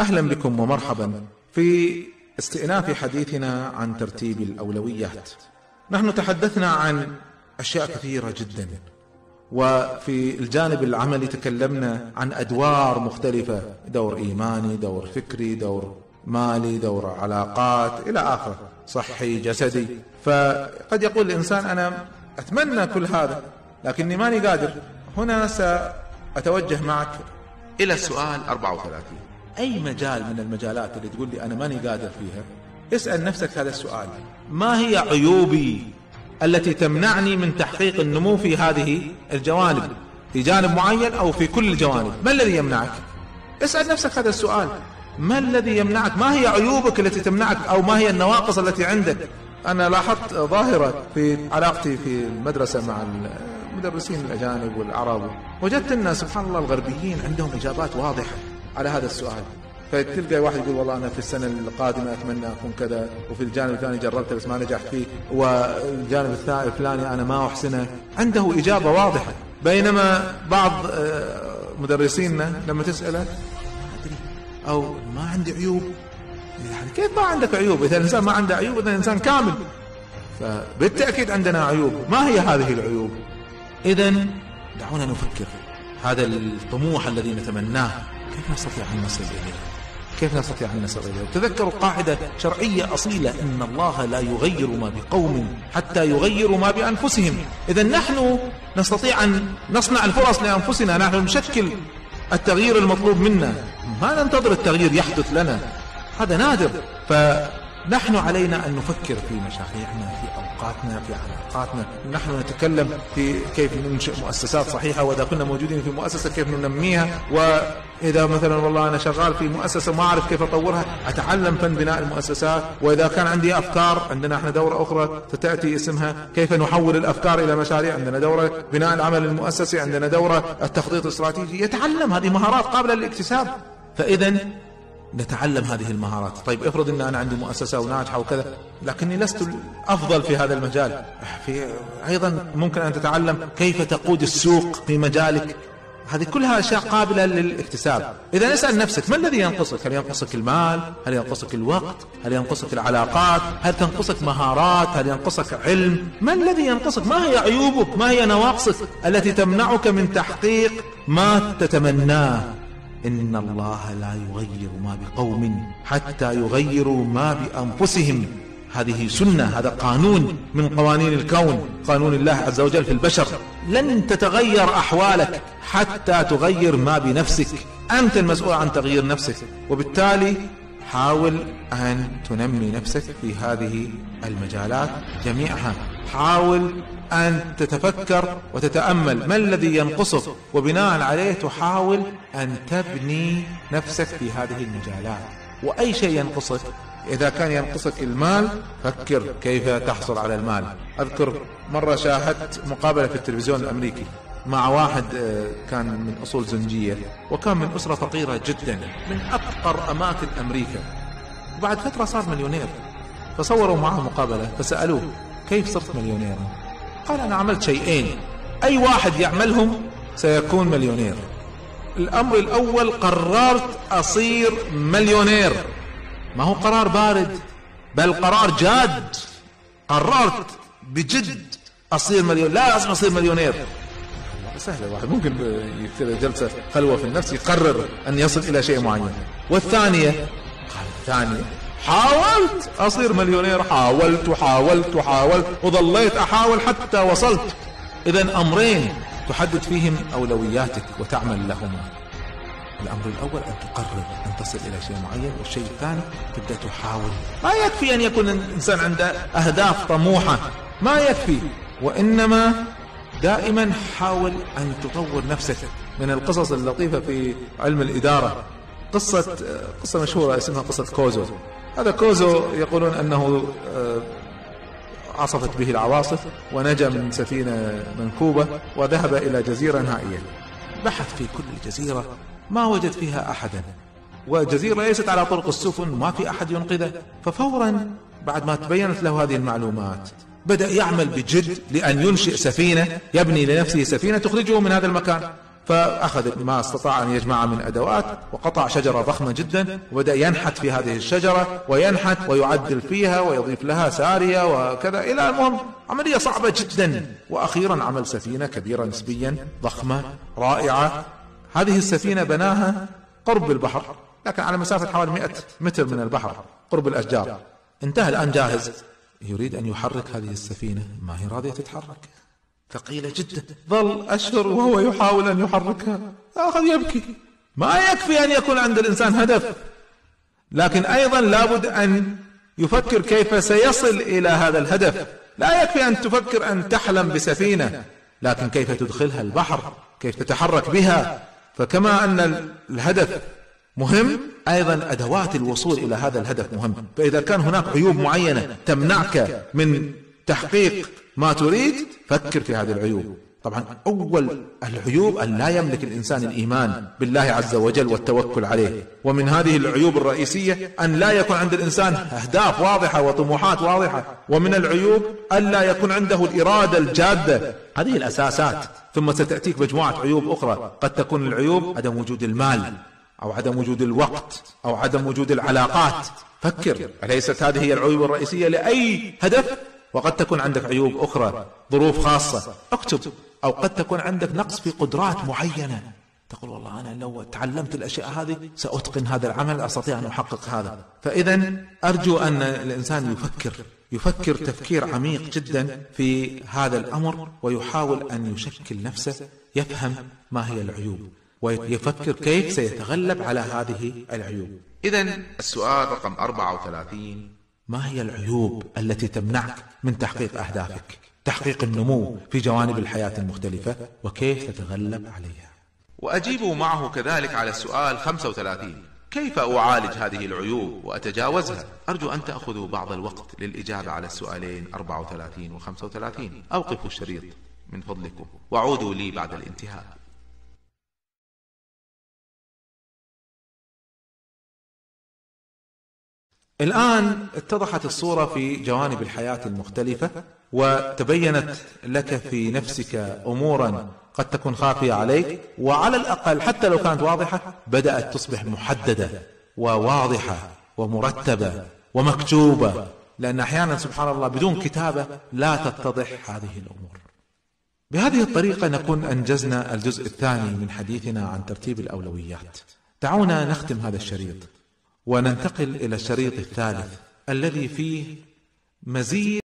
أهلا بكم ومرحبا في استئناف حديثنا عن ترتيب الأولويات. نحن تحدثنا عن أشياء كثيرة جدا وفي الجانب العملي تكلمنا عن أدوار مختلفة دور إيماني دور فكري دور مالي دور علاقات إلى آخره صحي جسدي. فقد يقول الإنسان أنا أتمنى كل هذا لكني ماني قادر. هنا سأتوجه معك إلى السؤال 34 أي مجال من المجالات اللي تقول لي أنا ماني قادر فيها؟ اسأل نفسك هذا السؤال. ما هي عيوبي التي تمنعني من تحقيق النمو في هذه الجوانب؟ في جانب معين أو في كل الجوانب؟ ما الذي يمنعك؟ اسأل نفسك هذا السؤال. ما الذي يمنعك؟ ما هي عيوبك التي تمنعك؟ أو ما هي النواقص التي عندك؟ أنا لاحظت ظاهرة في علاقتي في المدرسة مع المدرسين الأجانب والعرب وجدت أن سبحان الله الغربيين عندهم إجابات واضحة. على هذا السؤال. فتلقى واحد يقول والله أنا في السنة القادمة أتمنى أكون كذا وفي الجانب الثاني جربته بس ما نجحت فيه والجانب الثاني الفلاني أنا ما أحسنه. عنده إجابة واضحة. بينما بعض مدرسينا لما تسأله أو ما عندي عيوب. يعني كيف ما عندك عيوب؟ إذا الإنسان ما عنده عيوب إذا الإنسان كامل. فبالتأكيد عندنا عيوب. ما هي هذه العيوب؟ اذا دعونا نفكر. هذا الطموح الذي نتمناه. كيف نستطيع أن نصل إليه؟ كيف نستطيع أن نصل إليه؟ تذكروا قاعدة شرعية أصيلة إن الله لا يغير ما بقوم حتى يغيروا ما بأنفسهم. اذا نحن نستطيع أن نصنع الفرص لأنفسنا نحن نشكل التغيير المطلوب منا. ما ننتظر التغيير يحدث لنا؟ هذا نادر. فنحن علينا أن نفكر في مشاريعنا في أوقاتنا في علاقاتنا. نحن نتكلم في كيف ننشئ مؤسسات صحيحة وإذا كنا موجودين في مؤسسة كيف ننميها. وإذا مثلا والله أنا شغال في مؤسسة ما أعرف كيف أطورها أتعلم فن بناء المؤسسات. وإذا كان عندي أفكار عندنا إحنا دورة أخرى ستأتي اسمها كيف نحول الأفكار إلى مشاريع. عندنا دورة بناء العمل المؤسسي عندنا دورة التخطيط الإستراتيجي. يتعلم هذه مهارات قابلة للاكتساب. فإذا نتعلم هذه المهارات. طيب افرض إن أنا عندي مؤسسة وناجحة وكذا لكني لست الأفضل في هذا المجال. في أيضا ممكن أن تتعلم كيف تقود السوق في مجالك. هذه كلها أشياء قابلة للاكتساب. إذا اسأل نفسك ما الذي ينقصك؟ هل ينقصك المال؟ هل ينقصك الوقت؟ هل ينقصك العلاقات؟ هل تنقصك مهارات؟ هل ينقصك علم؟ ما الذي ينقصك؟ ما هي عيوبك؟ ما هي نواقصك التي تمنعك من تحقيق ما تتمناه؟ إن الله لا يغير ما بقوم حتى يغيروا ما بأنفسهم. هذه سنة هذا قانون من قوانين الكون قانون الله عز وجل في البشر. لن تتغير أحوالك حتى تغير ما بنفسك. أنت المسؤول عن تغيير نفسك وبالتالي حاول أن تنمي نفسك في هذه المجالات جميعها. حاول أن تتفكر وتتأمل ما الذي ينقصك وبناء عليه تحاول أن تبني نفسك في هذه المجالات. وأي شيء ينقصك إذا كان ينقصك المال فكر كيف تحصل على المال. أذكر مرة شاهدت مقابلة في التلفزيون الأمريكي مع واحد كان من أصول زنجية وكان من أسرة فقيرة جدا من أفقر أماكن أمريكا. وبعد فترة صار مليونير. فصوروا معه مقابلة فسألوه كيف صرت مليونيرا قال أنا عملت شيئين. أي واحد يعملهم سيكون مليونير. الأمر الأول قررت أصير مليونير. ما هو قرار بارد بل قرار جاد. قررت بجد أصير مليونير. لا لازم أصير مليونير. سهلة واحد. ممكن يصير جلسة خلوة في النفس يقرر أن يصل إلى شيء معين. والثانية قال الثانية حاولت أصير مليونير حاولت وحاولت وحاولت وظليت أحاول حتى وصلت. إذا أمرين تحدد فيهم أولوياتك وتعمل لهما. الأمر الأول أن تقرر أن تصل إلى شيء معين والشيء الثاني تبدأ تحاول. ما يكفي أن يكون الإنسان عنده أهداف طموحة. ما يكفي. وإنما دائما حاول أن تطور نفسك من القصص اللطيفة في علم الإدارة. قصة قصة مشهورة اسمها قصة كوزو. هذا كوزو يقولون أنه عصفت به العواصف ونجا من سفينة منكوبة وذهب إلى جزيرة نائية. بحث في كل جزيرة ما وجد فيها أحدا. وجزيرة ليست على طرق السفن ما في أحد ينقذه. ففورا بعد ما تبينت له هذه المعلومات بدأ يعمل بجد لأن ينشئ سفينة يبني لنفسه سفينة تخرجه من هذا المكان. فأخذ ما استطاع أن يجمع من أدوات وقطع شجرة ضخمة جدا وبدأ ينحت في هذه الشجرة وينحت ويعدل فيها ويضيف لها سارية وكذا. إلى المهم عملية صعبة جدا. وأخيرا عمل سفينة كبيرة نسبيا ضخمة رائعة. هذه السفينة بناها قرب البحر لكن على مسافة حوالي 100 متر من البحر قرب الأشجار. انتهى الآن جاهز. يريد أن يحرك هذه السفينة ما هي راضية تتحرك؟ ثقيلة جدا. ظل أشهر وهو يحاول أن يحركها. أخذ يبكي. ما يكفي أن يكون عند الإنسان هدف. لكن أيضا لابد أن يفكر كيف سيصل إلى هذا الهدف. لا يكفي أن تفكر أن تحلم بسفينة لكن كيف تدخلها البحر؟ كيف تتحرك بها؟ فكما أن الهدف مهم أيضا أدوات الوصول إلى هذا الهدف مهم. فإذا كان هناك عيوب معينة تمنعك من تحقيق ما تريد فكر في هذه العيوب. طبعا أول العيوب أن لا يملك الإنسان الإيمان بالله عز وجل والتوكل عليه. ومن هذه العيوب الرئيسية أن لا يكون عند الإنسان أهداف واضحة وطموحات واضحة. ومن العيوب أن لا يكون عنده الإرادة الجادة. هذه الأساسات. ثم ستأتيك مجموعة عيوب أخرى. قد تكون العيوب عدم وجود المال أو عدم وجود الوقت أو عدم وجود العلاقات. فكر أليست هذه هي العيوب الرئيسية لأي هدف؟ وقد تكون عندك عيوب أخرى ظروف خاصة اكتب أو قد تكون عندك نقص في قدرات معينة. تقول والله أنا لو تعلمت الأشياء هذه سأتقن هذا العمل أستطيع أن أحقق هذا. فإذا أرجو أن الإنسان يفكر يفكر تفكير عميق جدا في هذا الأمر ويحاول أن يشكل نفسه يفهم ما هي العيوب ويفكر كيف سيتغلب على هذه العيوب. إذا السؤال رقم 34 ما هي العيوب التي تمنعك من تحقيق أهدافك؟ تحقيق النمو في جوانب الحياة المختلفة وكيف تتغلب عليها؟ وأجيبوا معه كذلك على السؤال 35 كيف أعالج هذه العيوب وأتجاوزها؟ أرجو أن تأخذوا بعض الوقت للإجابة على السؤالين 34 و 35 أوقفوا الشريط من فضلكم. وعودوا لي بعد الانتهاء. الآن اتضحت الصورة في جوانب الحياة المختلفة وتبينت لك في نفسك أمورا قد تكون خافية عليك وعلى الأقل حتى لو كانت واضحة بدأت تصبح محددة وواضحة ومرتبة ومكتوبة. لأن أحيانا سبحان الله بدون كتابة لا تتضح هذه الأمور. بهذه الطريقة نكون أنجزنا الجزء الثاني من حديثنا عن ترتيب الأولويات. دعونا نختم هذا الشريط. وننتقل إلى الشريط الثالث الذي فيه مزيد